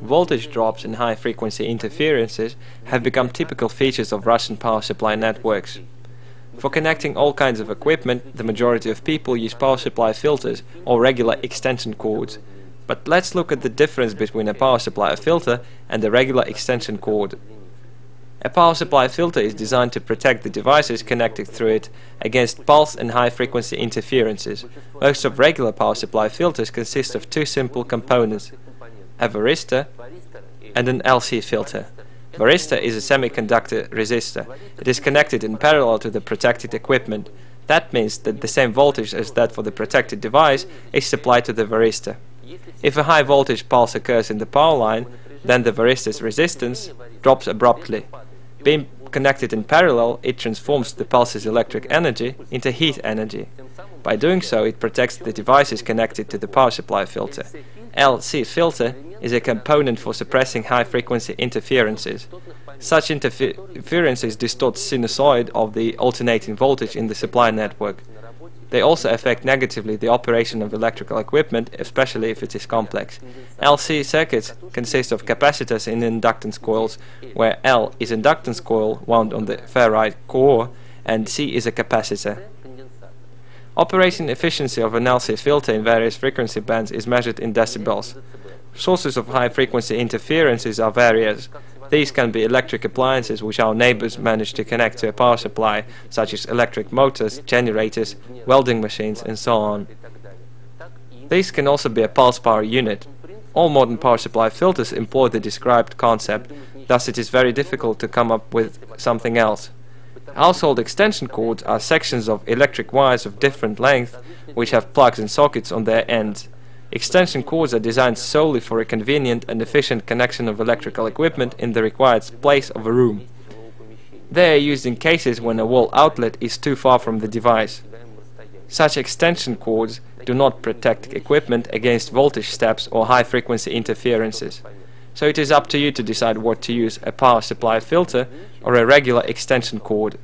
Voltage drops and high-frequency interferences have become typical features of Russian power supply networks. For connecting all kinds of equipment, the majority of people use power supply filters or regular extension cords. But let's look at the difference between a power supply filter and a regular extension cord. A power supply filter is designed to protect the devices connected through it against pulse and high-frequency interferences. Most of regular power supply filters consist of two simple components, a varistor and an LC filter. Varistor is a semiconductor resistor. It is connected in parallel to the protected equipment. That means that the same voltage as that for the protected device is supplied to the varistor. If a high voltage pulse occurs in the power line, then the varistor's resistance drops abruptly. Being connected in parallel, it transforms the pulse's electric energy into heat energy. By doing so, it protects the devices connected to the power supply filter. LC filter is a component for suppressing high-frequency interferences. Such interferences distort sinusoid of the alternating voltage in the supply network. They also affect negatively the operation of electrical equipment, especially if it is complex. LC circuits consist of capacitors in inductance coils, where L is inductance coil wound on the ferrite core and C is a capacitor. Operation efficiency of an LC filter in various frequency bands is measured in decibels. Sources of high frequency interferences are various. These can be electric appliances which our neighbors manage to connect to a power supply, such as electric motors, generators, welding machines and so on. These can also be a pulse power unit. All modern power supply filters employ the described concept, thus it is very difficult to come up with something else. Household extension cords are sections of electric wires of different length which have plugs and sockets on their ends. Extension cords are designed solely for a convenient and efficient connection of electrical equipment in the required place of a room. They are used in cases when a wall outlet is too far from the device. Such extension cords do not protect equipment against voltage steps or high frequency interferences. So it is up to you to decide what to use, a power supply filter or a regular extension cord